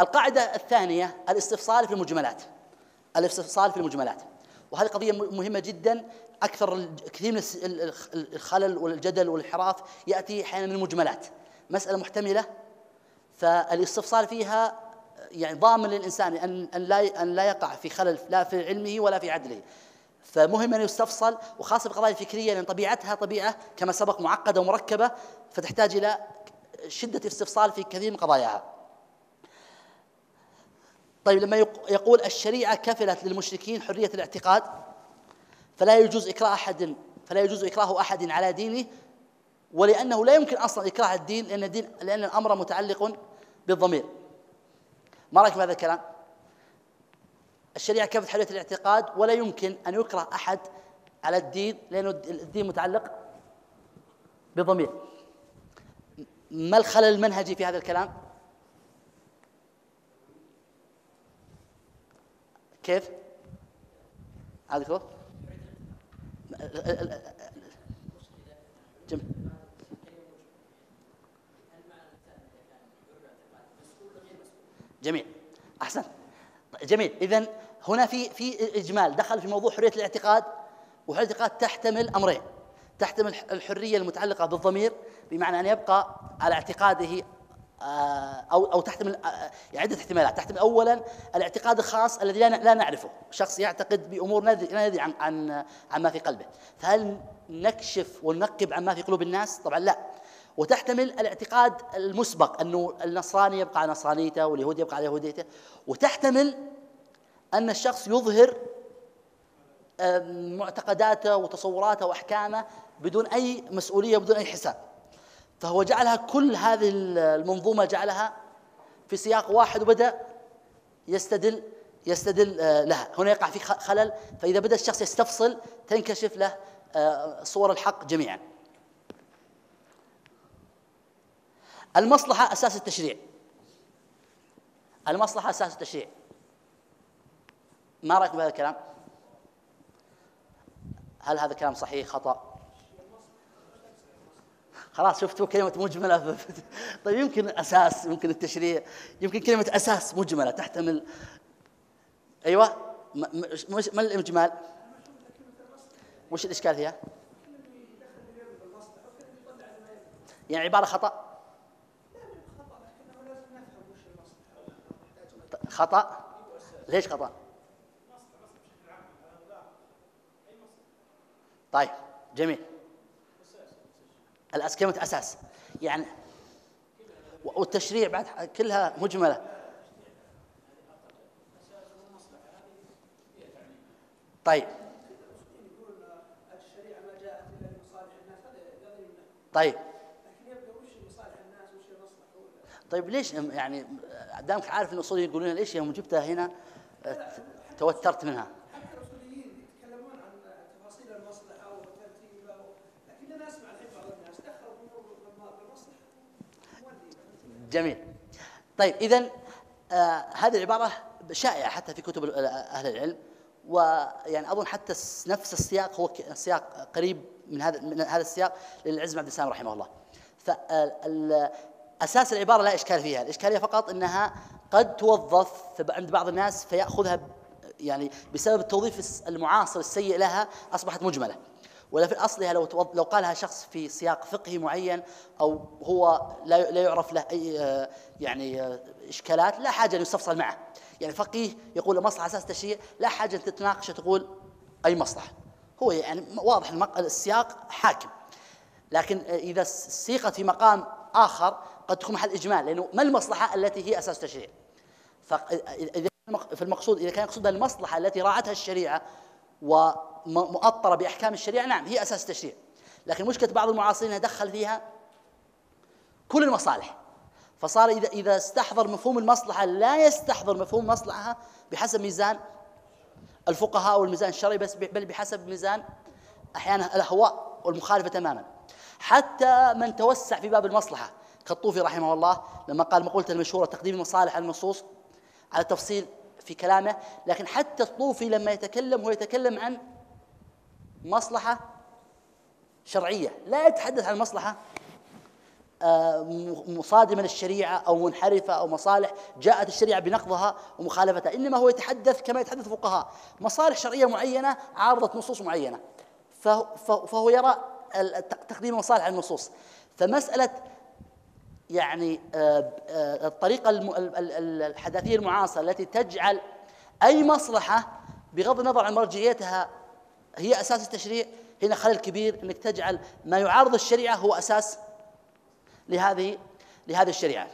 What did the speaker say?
القاعدة الثانية الاستفصال في المجملات. الاستفصال في المجملات. وهذه قضية مهمة جدا. أكثر كثير من الخلل والجدل والانحراف يأتي أحيانا من المجملات. مسألة محتملة. فالاستفصال فيها يعني ضامن للإنسان أن أن لا أن لا يقع في خلل لا في علمه ولا في عدله. فمهم أن يستفصل وخاصة بالقضايا الفكرية لأن طبيعتها طبيعة كما سبق معقدة ومركبة فتحتاج إلى شدة استفصال في كثير من قضاياها. طيب لما يقول الشريعة كفلت للمشركين حرية الاعتقاد فلا يجوز إكراه أحد فلا يجوز إكراه أحد على دينه ولأنه لا يمكن أصلا إكراه الدين لأن الدين لأن الأمر متعلق بالضمير ما رأيك هذا الكلام؟ الشريعة كفت حرية الاعتقاد ولا يمكن أن يكره أحد على الدين لأنه الدين متعلق بضمير ما الخلل المنهجي في هذا الكلام؟ كيف؟ هذا جميل. جميل. احسنت جميل. اذا هنا في في إجمال. دخل في موضوع حرية الاعتقاد وحرية الاعتقاد تحتمل أمرين. تحتمل الحرية المتعلقة بالضمير بمعنى أن يبقى على اعتقاده أو أو تحتمل آه، عده احتمالات تحتمل اولا الاعتقاد الخاص الذي لا نعرفه. شخص يعتقد بأمور لا ندري عن عن عن ما في قلبه. فهل نكشف وننقب عن ما في قلوب الناس؟ طبعا لا. وتحتمل الاعتقاد المسبق أنه النصراني يبقى على نصرانيته واليهودي يبقى على يهوديته. وتحتمل أن الشخص يظهر معتقداته وتصوراته وأحكامه بدون أي مسؤولية وبدون أي حساب. فهو جعلها كل هذه المنظومة جعلها في سياق واحد وبدأ يستدل يستدل آه، لها. هنا يقع في خلل. فإذا بدأ الشخص يستفصل تنكشف له آه، صور الحق جميعا. المصلحة أساس التشريع. المصلحة أساس التشريع. ما رأيكم بهذا الكلام؟ هل هذا الكلام صحيح خطأ؟ خلاص شفتوا كلمة مجملة. طيب يمكن أساس يمكن التشريع يمكن كلمة أساس مجملة تحتمل. أيوة. ما الإجمال؟ وش الإشكال فيها؟ يعني عبارة خطأ؟ خطأ؟ ليش خطأ؟ طيب جميل. الأس كلمة أساس. يعني والتشريع بعد كلها مجملة. طيب. طيب. طيب ليش يعني دامك عارف إن الاصوليين يقولون ليش يوم جبتها هنا توترت منها. جميل. طيب إذا آه هذه العبارة شائعة حتى في كتب أهل العلم ويعني أظن حتى نفس السياق هو سياق قريب من هذا من هذا السياق للعز بن عبد السلام رحمه الله. فأساس العبارة لا إشكال فيها الإشكالية فقط أنها قد توظف عند بعض الناس فيأخذها يعني بسبب التوظيف المعاصر السيء لها أصبحت مجملة. ولا في اصلها لو لو قالها شخص في سياق فقهي معين أو هو لا لا يعرف له آه، يعني إشكالات لا حاجة أن يستفصل معه. يعني فقيه يقول مصلحه أساس تشريع لا حاجة أن تتناقش تقول أي مصلحة. هو يعني واضح السياق حاكم. لكن إذا سيقت في مقام آخر قد تكون محل إجمال لأنه ما المصلحة التي هي أساس تشريع؟ فاذا في المقصود إذا كان يقصدها المصلحة التي راعتها الشريعة ومؤطرة بأحكام الشريعة. نعم هي أساس التشريع. لكن مشكلة بعض المعاصرين دخل فيها كل المصالح. فصار إذا إذا استحضر مفهوم المصلحة لا يستحضر مفهوم مصلحة بحسب ميزان الفقهاء والميزان الشرعي بس بل بحسب ميزان أحيانا الأهواء والمخالفة تماما. حتى من توسع في باب المصلحة. كالطوفي رحمه الله لما قال مقولته المشهورة تقديم المصالح على النصوص على تفصيل في كلامه. لكن حتى الطوفي لما يتكلم هو يتكلم عن مصلحة شرعية. لا يتحدث عن مصلحة آه، مصادمة للشريعة أو منحرفة أو مصالح جاءت الشريعة بنقضها ومخالفتها. إنما هو يتحدث كما يتحدث الفقهاء. مصالح شرعية معينة عارضت نصوص معينة. فهو يرى تقديم مصالح النصوص. فمسألة يعني آه، آه، الطريقة الحداثية المعاصرة التي تجعل أي مصلحة بغض النظر عن مرجعيتها هي أساس التشريع. هنا خلل كبير أنك تجعل ما يعارض الشريعة هو أساس لهذه لهذه الشريعة.